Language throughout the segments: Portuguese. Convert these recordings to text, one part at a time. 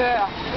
there.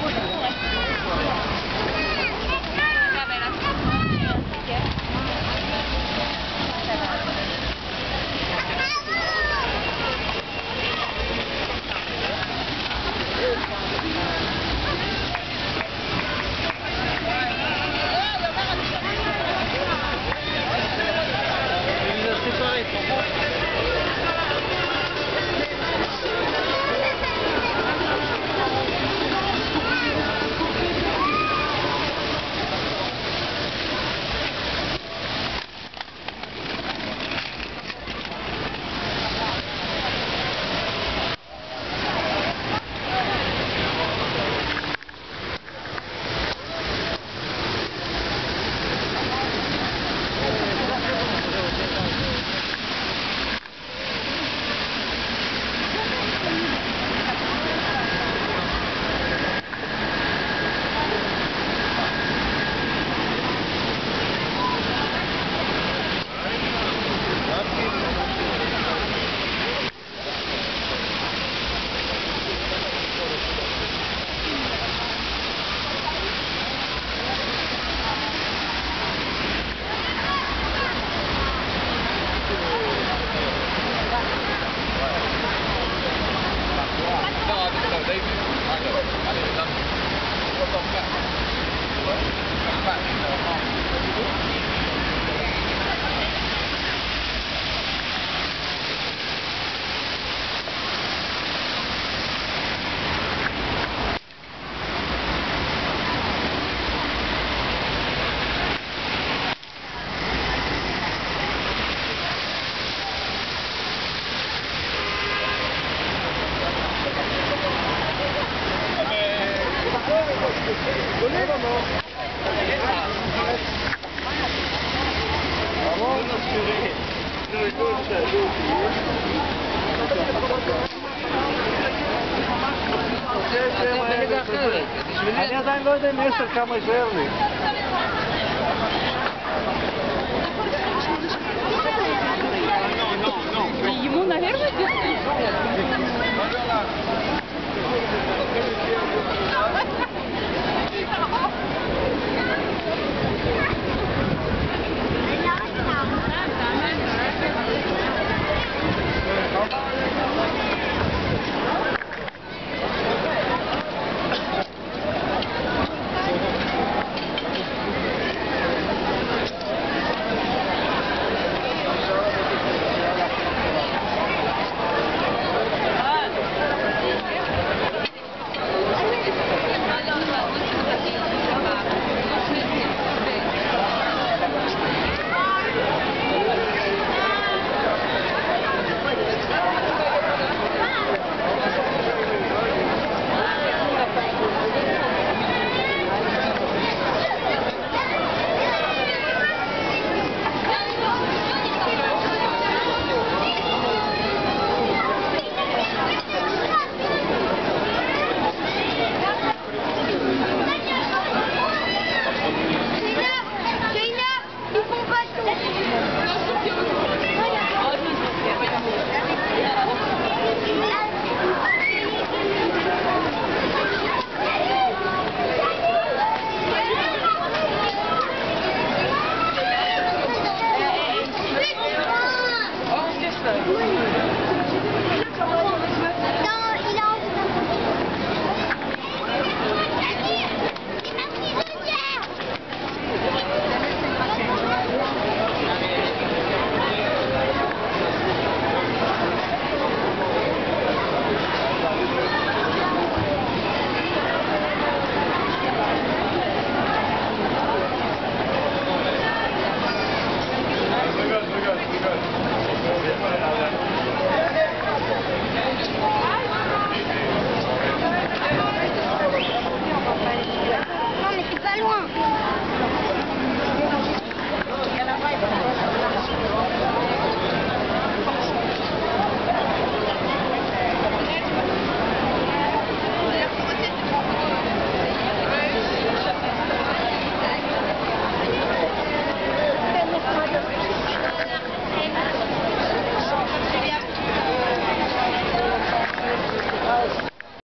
אני עדיין לא יודע אם עשר כמה יישאר לי. Ему, наверное,